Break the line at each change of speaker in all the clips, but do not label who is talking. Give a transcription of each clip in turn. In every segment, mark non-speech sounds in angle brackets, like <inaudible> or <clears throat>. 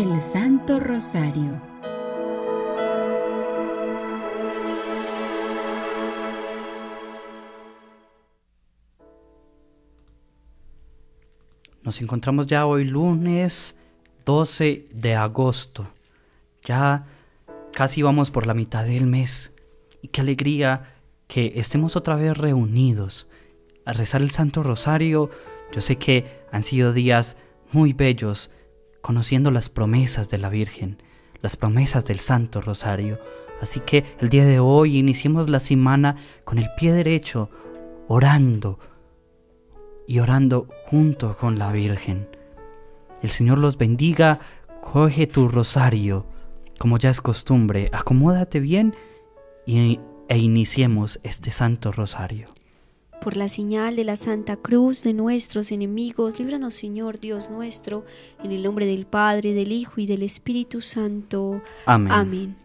el Santo Rosario.
Nos encontramos ya hoy lunes 12 de agosto. Ya casi vamos por la mitad del mes. Y qué alegría que estemos otra vez reunidos a rezar el Santo Rosario. Yo sé que han sido días muy bellos conociendo las promesas de la Virgen, las promesas del Santo Rosario. Así que el día de hoy iniciemos la semana con el pie derecho, orando y orando junto con la Virgen. El Señor los bendiga, coge tu rosario, como ya es costumbre, acomódate bien y, e iniciemos este Santo Rosario.
Por la señal de la Santa Cruz de nuestros enemigos, líbranos Señor Dios nuestro, en el nombre del Padre, del Hijo y del Espíritu Santo.
Amén.
Amén.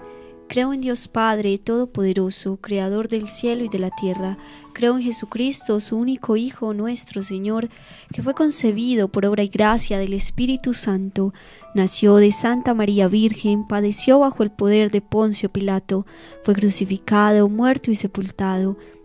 Creo en Dios Padre Todopoderoso, Creador del cielo y de la tierra. Creo en Jesucristo, su único Hijo, nuestro Señor, que fue concebido por obra y gracia del Espíritu Santo. Nació de Santa María Virgen, padeció bajo el poder de Poncio Pilato, fue crucificado, muerto y sepultado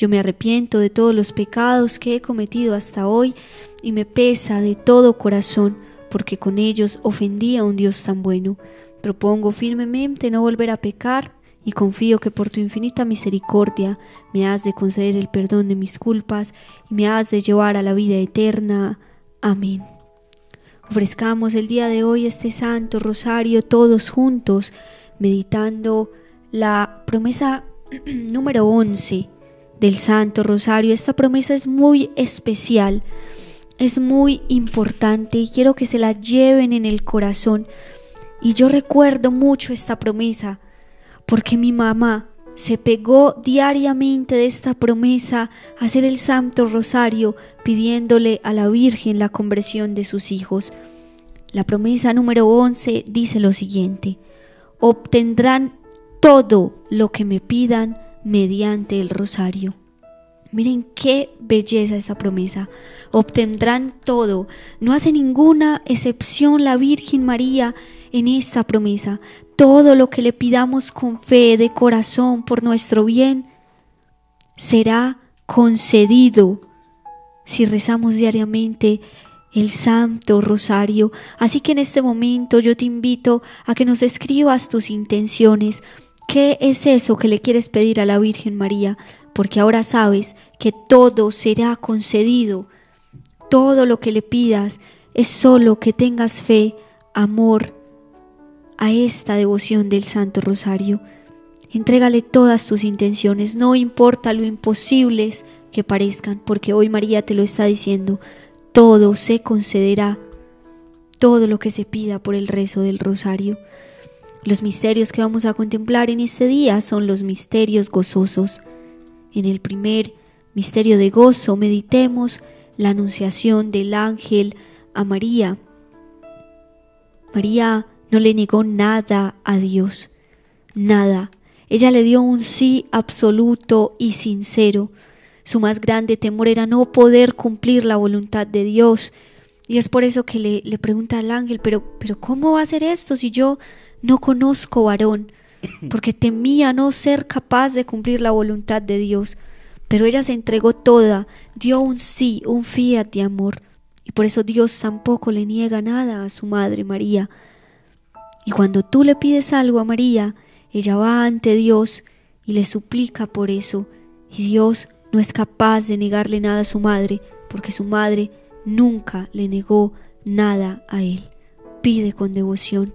yo me arrepiento de todos los pecados que he cometido hasta hoy y me pesa de todo corazón, porque con ellos ofendí a un Dios tan bueno. Propongo firmemente no volver a pecar y confío que por tu infinita misericordia me has de conceder el perdón de mis culpas y me has de llevar a la vida eterna. Amén. Ofrezcamos el día de hoy este santo rosario todos juntos, meditando la promesa <clears throat> número 11 del Santo Rosario. Esta promesa es muy especial, es muy importante y quiero que se la lleven en el corazón. Y yo recuerdo mucho esta promesa porque mi mamá se pegó diariamente de esta promesa a hacer el Santo Rosario pidiéndole a la Virgen la conversión de sus hijos. La promesa número 11 dice lo siguiente, obtendrán todo lo que me pidan mediante el rosario. Miren qué belleza esa promesa. Obtendrán todo. No hace ninguna excepción la Virgen María en esta promesa. Todo lo que le pidamos con fe, de corazón, por nuestro bien, será concedido si rezamos diariamente el Santo Rosario. Así que en este momento yo te invito a que nos escribas tus intenciones ¿Qué es eso que le quieres pedir a la Virgen María? Porque ahora sabes que todo será concedido. Todo lo que le pidas es solo que tengas fe, amor a esta devoción del Santo Rosario. Entrégale todas tus intenciones, no importa lo imposibles que parezcan, porque hoy María te lo está diciendo, todo se concederá, todo lo que se pida por el rezo del rosario. Los misterios que vamos a contemplar en este día son los misterios gozosos. En el primer misterio de gozo meditemos la anunciación del ángel a María. María no le negó nada a Dios, nada. Ella le dio un sí absoluto y sincero. Su más grande temor era no poder cumplir la voluntad de Dios. Y es por eso que le, pregunta al ángel, pero, pero ¿cómo va a ser esto si yo no conozco varón, porque temía no ser capaz de cumplir la voluntad de Dios. Pero ella se entregó toda, dio un sí, un fiat de amor. Y por eso Dios tampoco le niega nada a su madre María. Y cuando tú le pides algo a María, ella va ante Dios y le suplica por eso. Y Dios no es capaz de negarle nada a su madre, porque su madre nunca le negó nada a él. Pide con devoción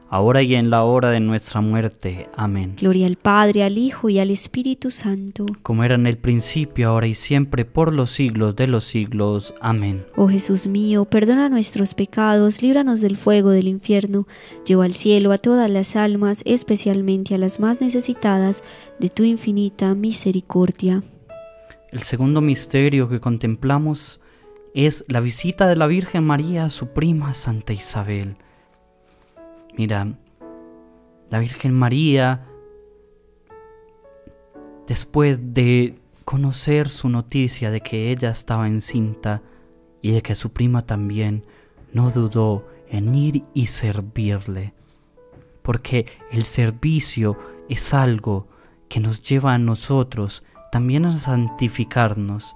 ahora y en la hora de nuestra muerte. Amén.
Gloria al Padre, al Hijo y al Espíritu Santo.
Como era en el principio, ahora y siempre, por los siglos de los siglos. Amén.
Oh Jesús mío, perdona nuestros pecados, líbranos del fuego del infierno, lleva al cielo a todas las almas, especialmente a las más necesitadas de tu infinita misericordia.
El segundo misterio que contemplamos es la visita de la Virgen María a su prima Santa Isabel. Mira, la Virgen María, después de conocer su noticia de que ella estaba encinta y de que su prima también, no dudó en ir y servirle, porque el servicio es algo que nos lleva a nosotros también a santificarnos,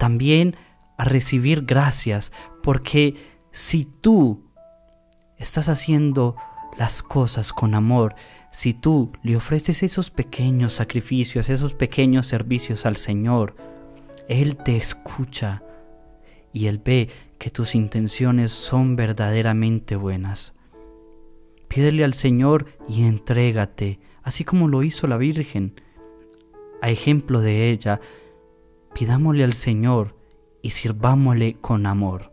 también a recibir gracias, porque si tú estás haciendo las cosas con amor, si tú le ofreces esos pequeños sacrificios, esos pequeños servicios al Señor, Él te escucha y Él ve que tus intenciones son verdaderamente buenas. Pídele al Señor y entrégate, así como lo hizo la Virgen. A ejemplo de ella, pidámosle al Señor y sirvámosle con amor.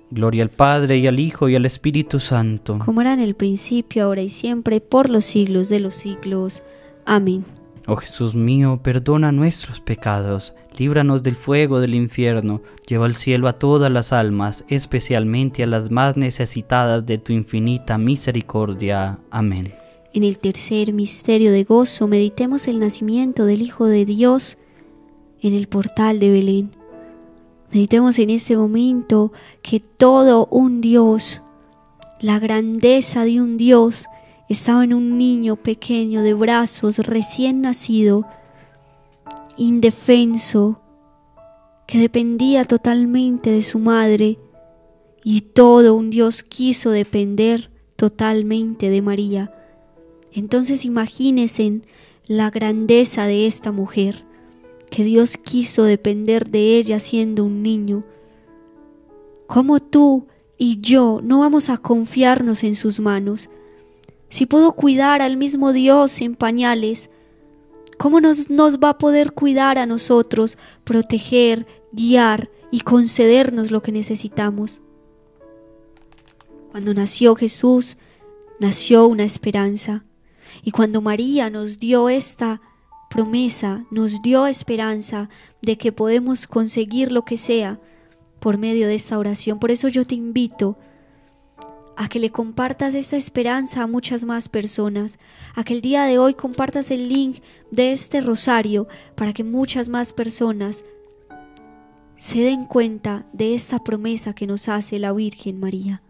Gloria al Padre y al Hijo y al Espíritu Santo.
Como era en el principio, ahora y siempre, por los siglos de los siglos. Amén.
Oh Jesús mío, perdona nuestros pecados, líbranos del fuego del infierno, lleva al cielo a todas las almas, especialmente a las más necesitadas de tu infinita misericordia. Amén.
En el tercer misterio de gozo meditemos el nacimiento del Hijo de Dios en el portal de Belén. Meditemos en este momento que todo un Dios, la grandeza de un Dios, estaba en un niño pequeño de brazos recién nacido, indefenso, que dependía totalmente de su madre, y todo un Dios quiso depender totalmente de María. Entonces imagínense la grandeza de esta mujer, que Dios quiso depender de ella siendo un niño. ¿Cómo tú y yo no vamos a confiarnos en sus manos? Si puedo cuidar al mismo Dios en pañales, ¿cómo nos, nos va a poder cuidar a nosotros, proteger, guiar y concedernos lo que necesitamos? Cuando nació Jesús, nació una esperanza. Y cuando María nos dio esta promesa, nos dio esperanza de que podemos conseguir lo que sea por medio de esta oración. Por eso yo te invito a que le compartas esta esperanza a muchas más personas, a que el día de hoy compartas el link de este rosario para que muchas más personas se den cuenta de esta promesa que nos hace la Virgen María.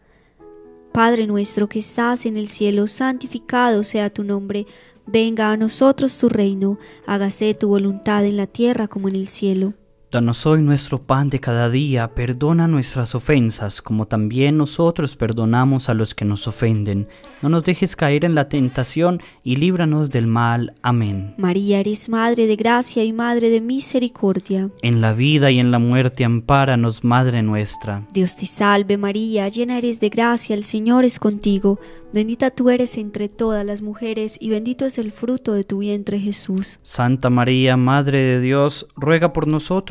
Padre nuestro que estás en el cielo, santificado sea tu nombre, venga a nosotros tu reino, hágase tu voluntad en la tierra como en el cielo.
Danos hoy nuestro pan de cada día, perdona nuestras ofensas, como también nosotros perdonamos a los que nos ofenden. No nos dejes caer en la tentación y líbranos del mal. Amén.
María, eres Madre de gracia y Madre de misericordia.
En la vida y en la muerte, ampáranos, Madre nuestra.
Dios te salve María, llena eres de gracia, el Señor es contigo. Bendita tú eres entre todas las mujeres y bendito es el fruto de tu vientre Jesús.
Santa María, Madre de Dios, ruega por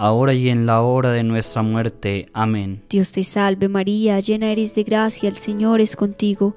ahora y en la hora de nuestra muerte. Amén.
Dios te salve María, llena eres de gracia, el Señor es contigo.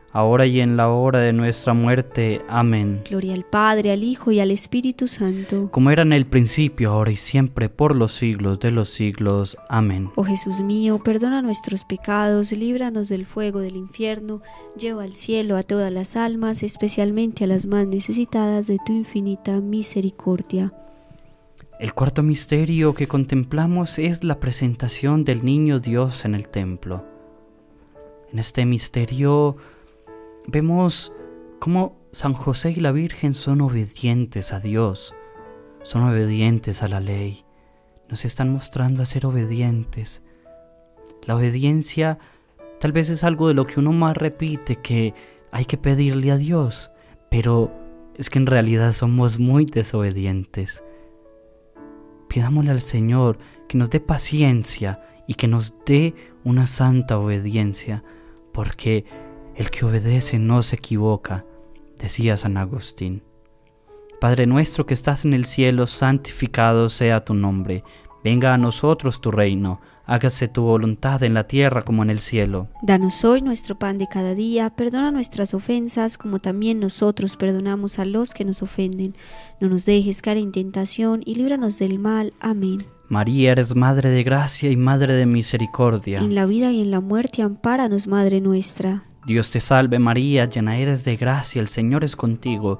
ahora y en la hora de nuestra muerte. Amén.
Gloria al Padre, al Hijo y al Espíritu Santo.
Como era en el principio, ahora y siempre, por los siglos de los siglos. Amén.
Oh Jesús mío, perdona nuestros pecados, líbranos del fuego del infierno, lleva al cielo a todas las almas, especialmente a las más necesitadas de tu infinita misericordia.
El cuarto misterio que contemplamos es la presentación del niño Dios en el templo. En este misterio vemos cómo San José y la Virgen son obedientes a Dios, son obedientes a la ley, nos están mostrando a ser obedientes. La obediencia tal vez es algo de lo que uno más repite que hay que pedirle a Dios, pero es que en realidad somos muy desobedientes. Pidámosle al Señor que nos dé paciencia y que nos dé una santa obediencia, porque el que obedece no se equivoca, decía San Agustín. Padre nuestro que estás en el cielo, santificado sea tu nombre. Venga a nosotros tu reino. Hágase tu voluntad en la tierra como en el cielo.
Danos hoy nuestro pan de cada día, perdona nuestras ofensas como también nosotros perdonamos a los que nos ofenden. No nos dejes caer en tentación y líbranos del mal. Amén.
María, eres Madre de gracia y Madre de misericordia.
En la vida y en la muerte, ampáranos, Madre nuestra.
Dios te salve María, llena eres de gracia, el Señor es contigo,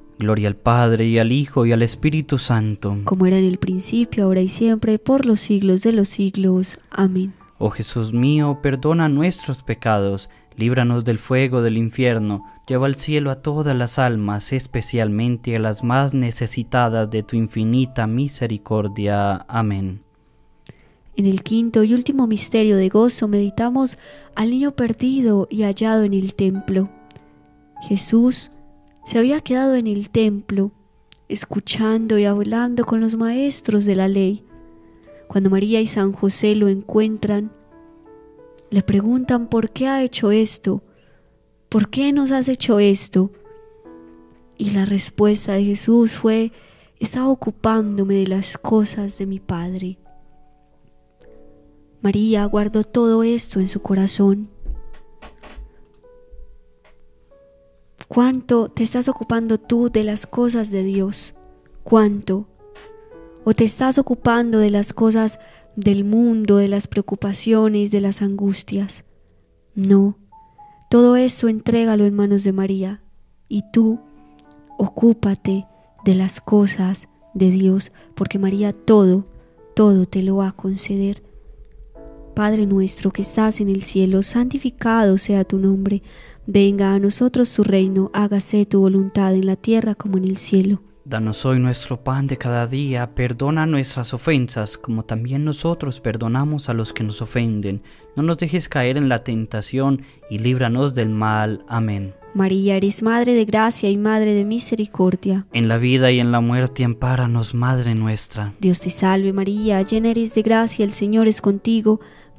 Gloria al Padre y al Hijo y al Espíritu Santo.
Como era en el principio, ahora y siempre, por los siglos de los siglos. Amén.
Oh Jesús mío, perdona nuestros pecados, líbranos del fuego del infierno, lleva al cielo a todas las almas, especialmente a las más necesitadas de tu infinita misericordia. Amén.
En el quinto y último misterio de gozo meditamos al niño perdido y hallado en el templo. Jesús se había quedado en el templo, escuchando y hablando con los maestros de la ley. Cuando María y San José lo encuentran, le preguntan por qué ha hecho esto, por qué nos has hecho esto. Y la respuesta de Jesús fue, estaba ocupándome de las cosas de mi Padre. María guardó todo esto en su corazón. ¿Cuánto te estás ocupando tú de las cosas de Dios? ¿Cuánto? ¿O te estás ocupando de las cosas del mundo, de las preocupaciones, de las angustias? No, todo eso entrégalo en manos de María y tú ocúpate de las cosas de Dios, porque María todo, todo te lo va a conceder. Padre nuestro que estás en el cielo, santificado sea tu nombre, venga a nosotros tu reino, hágase tu voluntad en la tierra como en el cielo.
Danos hoy nuestro pan de cada día, perdona nuestras ofensas, como también nosotros perdonamos a los que nos ofenden. No nos dejes caer en la tentación y líbranos del mal. Amén.
María, eres Madre de gracia y Madre de misericordia.
En la vida y en la muerte, ampáranos, Madre nuestra.
Dios te salve María, llena eres de gracia, el Señor es contigo.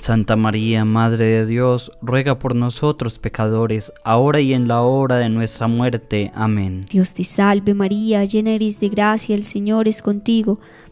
Santa María, Madre de Dios, ruega por nosotros pecadores, ahora y en la hora de nuestra muerte. Amén.
Dios te salve María, llena eres de gracia, el Señor es contigo.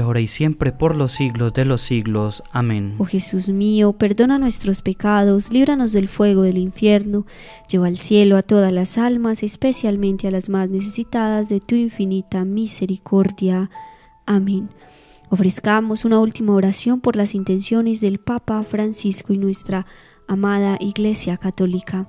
ahora y siempre, por los siglos de los siglos. Amén.
Oh Jesús mío, perdona nuestros pecados, líbranos del fuego del infierno, lleva al cielo a todas las almas, especialmente a las más necesitadas de tu infinita misericordia. Amén. Ofrezcamos una última oración por las intenciones del Papa Francisco y nuestra amada Iglesia Católica.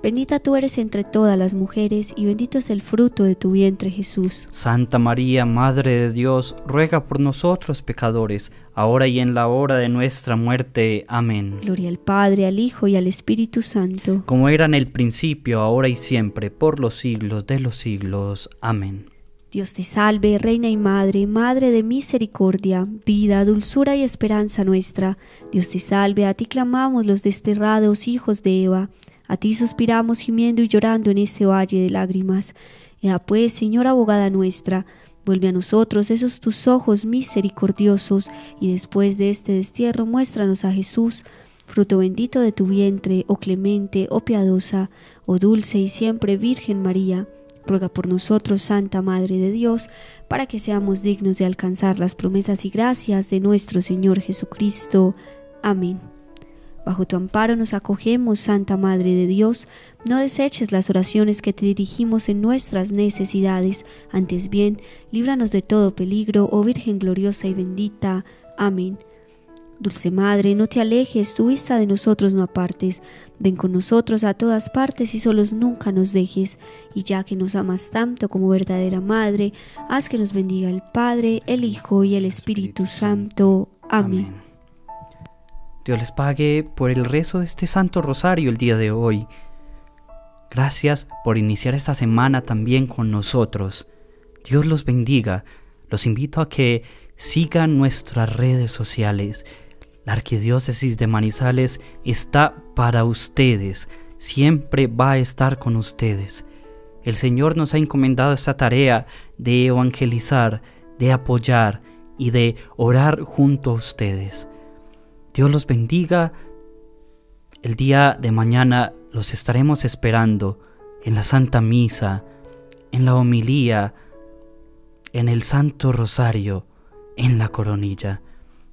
Bendita tú eres entre todas las mujeres y bendito es el fruto de tu vientre Jesús.
Santa María, Madre de Dios, ruega por nosotros pecadores, ahora y en la hora de nuestra muerte. Amén.
Gloria al Padre, al Hijo y al Espíritu Santo.
Como era en el principio, ahora y siempre, por los siglos de los siglos. Amén.
Dios te salve, Reina y Madre, Madre de misericordia, vida, dulzura y esperanza nuestra. Dios te salve, a ti clamamos los desterrados hijos de Eva. A ti suspiramos gimiendo y llorando en este valle de lágrimas. Ea pues, Señora abogada nuestra, vuelve a nosotros esos tus ojos misericordiosos, y después de este destierro muéstranos a Jesús, fruto bendito de tu vientre, oh clemente, oh piadosa, oh dulce y siempre Virgen María. Ruega por nosotros, Santa Madre de Dios, para que seamos dignos de alcanzar las promesas y gracias de nuestro Señor Jesucristo. Amén. Bajo tu amparo nos acogemos, Santa Madre de Dios. No deseches las oraciones que te dirigimos en nuestras necesidades. Antes bien, líbranos de todo peligro, oh Virgen gloriosa y bendita. Amén. Dulce Madre, no te alejes, tu vista de nosotros no apartes. Ven con nosotros a todas partes y solos nunca nos dejes. Y ya que nos amas tanto como verdadera Madre, haz que nos bendiga el Padre, el Hijo y el Espíritu Santo. Amén.
Dios les pague por el rezo de este Santo Rosario el día de hoy. Gracias por iniciar esta semana también con nosotros. Dios los bendiga. Los invito a que sigan nuestras redes sociales. La Arquidiócesis de Manizales está para ustedes. Siempre va a estar con ustedes. El Señor nos ha encomendado esta tarea de evangelizar, de apoyar y de orar junto a ustedes. Dios los bendiga. El día de mañana los estaremos esperando en la Santa Misa, en la homilía, en el Santo Rosario, en la coronilla.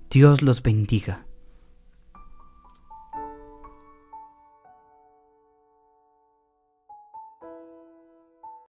Dios los bendiga.